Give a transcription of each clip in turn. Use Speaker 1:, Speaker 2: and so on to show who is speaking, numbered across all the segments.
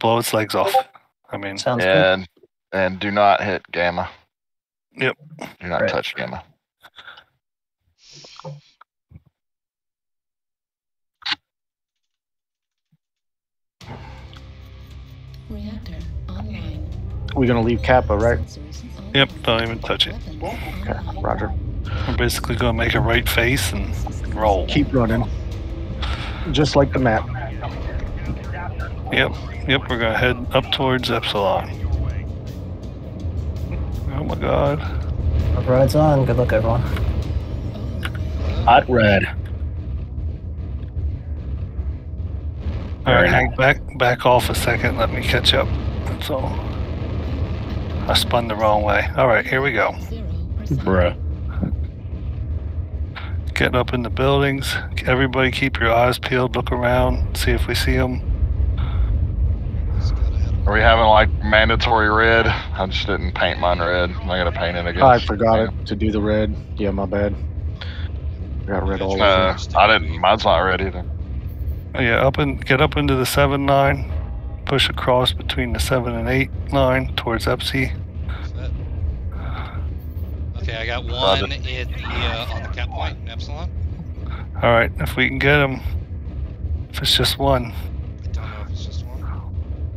Speaker 1: blow its legs off. I mean,
Speaker 2: Sounds good.
Speaker 3: And and do not hit gamma.
Speaker 1: Yep.
Speaker 3: Do not
Speaker 2: Right.
Speaker 3: touch gamma.
Speaker 4: Reactor online.
Speaker 5: We're gonna leave Kappa, right?
Speaker 1: Yep, don't even touch it.
Speaker 5: Okay, Roger.
Speaker 1: we're basically gonna make a right face and roll.
Speaker 5: Keep running. Just like the map.
Speaker 1: Yep, yep, we're gonna head up towards Epsilon. Oh my god.
Speaker 2: Rides on. Good luck, everyone.
Speaker 6: Hot red.
Speaker 1: Alright,
Speaker 6: Very
Speaker 1: hang back back off a second, let me catch up. That's all. I spun the wrong way. Alright, here we go.
Speaker 6: Bruh.
Speaker 1: Getting up in the buildings. Everybody keep your eyes peeled, look around, see if we see them.
Speaker 3: Are we having like mandatory red? I just didn't paint mine red. Am I gonna paint it again?
Speaker 5: I forgot it to do the red. Yeah, my bad. Got red all over.
Speaker 3: Uh, I didn't. Mine's not red either.
Speaker 1: Yeah, up and get up into the seven nine, Push across between the seven and eight line towards Epsi.
Speaker 7: Okay, I got one at the uh, on the cap point in Epsilon.
Speaker 1: All right, if we can get him, if it's just one,
Speaker 7: I don't know if it's just one.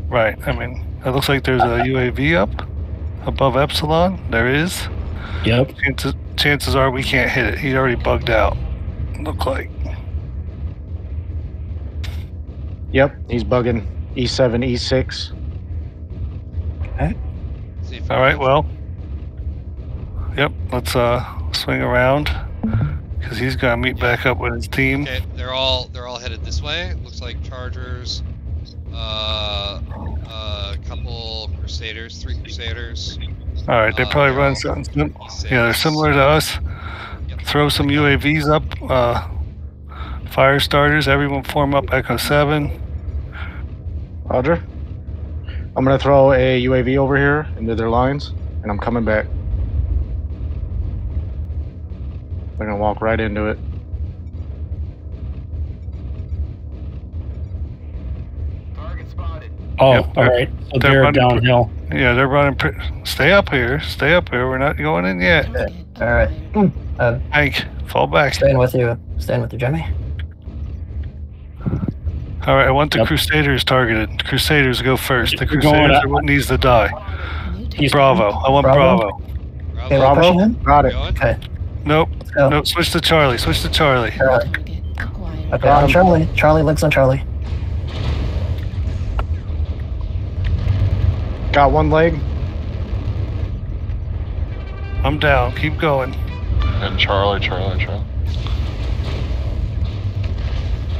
Speaker 1: Right? I mean, it looks like there's a UAV up above Epsilon. There is.
Speaker 6: Yep.
Speaker 1: Chances, chances are we can't hit it. He's already bugged out. Look like.
Speaker 5: Yep, he's bugging. E E7, E6.
Speaker 7: See if
Speaker 1: All right, well. Yep, let's uh swing around because he's gonna meet back up with his team.
Speaker 7: Okay, they're all they're all headed this way. Looks like Chargers, uh, a couple Crusaders, three Crusaders.
Speaker 1: All right, they
Speaker 7: Uh,
Speaker 1: probably
Speaker 7: they're
Speaker 1: run something. sim- Yeah, they're similar to us.
Speaker 7: Yep.
Speaker 1: Throw some UAVs up. Uh, fire starters. Everyone form up. Echo Seven.
Speaker 5: Roger. I'm gonna throw a UAV over here into their lines, and I'm coming back. They're gonna walk right into it.
Speaker 6: Oh,
Speaker 1: Yep,
Speaker 6: all
Speaker 1: they're-
Speaker 6: So
Speaker 1: they're
Speaker 6: they're,
Speaker 1: running-
Speaker 6: downhill.
Speaker 1: Yeah, they're running. Pre- Stay up here. Stay up here. We're not going in yet.
Speaker 2: All right. Uh,
Speaker 1: Hank, fall back.
Speaker 2: staying with you. Staying with you, Jimmy.
Speaker 1: All right, I want the
Speaker 6: Yep.
Speaker 1: Crusaders targeted. Crusaders go first. The Crusaders are what needs to die.
Speaker 6: He's-
Speaker 1: Bravo. I want
Speaker 2: Bravo?
Speaker 1: Bravo.
Speaker 2: Okay,
Speaker 5: Bravo. Got it.
Speaker 2: Okay.
Speaker 1: Nope. Nope. Switch to Charlie. Switch to Charlie.
Speaker 2: All right. Okay, on Charlie. Charlie legs on Charlie.
Speaker 5: Got one leg.
Speaker 1: I'm down. Keep going.
Speaker 3: And Charlie, Charlie, Charlie.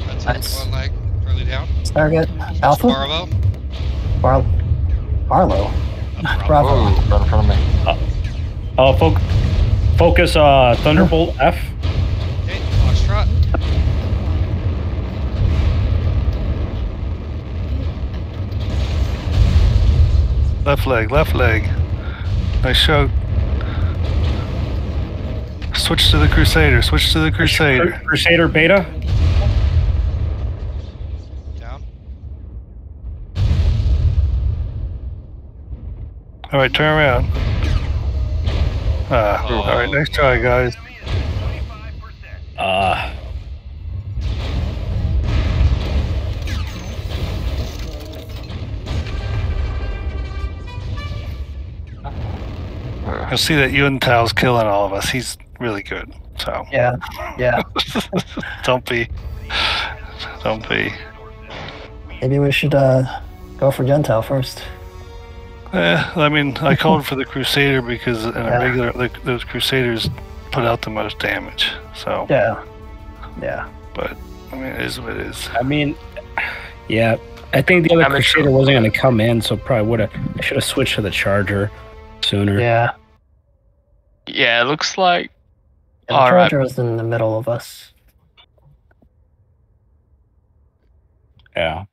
Speaker 7: That's
Speaker 2: Nice.
Speaker 7: one leg. Charlie down.
Speaker 2: Target. Alpha.
Speaker 7: Bravo.
Speaker 2: Bar- Barlow. Bravo.
Speaker 3: Oh, right in front of me.
Speaker 6: Uh, foc- focus uh, Thunderbolt F.
Speaker 7: Okay, Foxtrot.
Speaker 1: Left leg. Left leg. Nice show. Switch to the Crusader. Switch to the Crusader.
Speaker 6: Crusader Beta.
Speaker 7: Down.
Speaker 1: All right, turn around. Ah, all right, nice try, guys.
Speaker 6: Uh,
Speaker 1: You'll see that Yuntao's killing all of us. He's really good. So
Speaker 2: Yeah. Yeah.
Speaker 1: don't be, don't be.
Speaker 2: Maybe we should uh go for Gentile first.
Speaker 1: Eh, I mean, I called for the Crusader because in a regular, like, those Crusaders put out the most damage. So,
Speaker 2: Yeah. Yeah.
Speaker 1: but I mean, it is what it is.
Speaker 6: I mean, yeah. I think the other
Speaker 3: I'm
Speaker 6: Crusader
Speaker 3: sure.
Speaker 6: wasn't going to come in, so probably would have. I should have switched to the Charger sooner.
Speaker 2: Yeah.
Speaker 8: Yeah, it looks like.
Speaker 2: Yeah, the
Speaker 8: All right.
Speaker 2: Charger was in the middle of us.
Speaker 6: Yeah.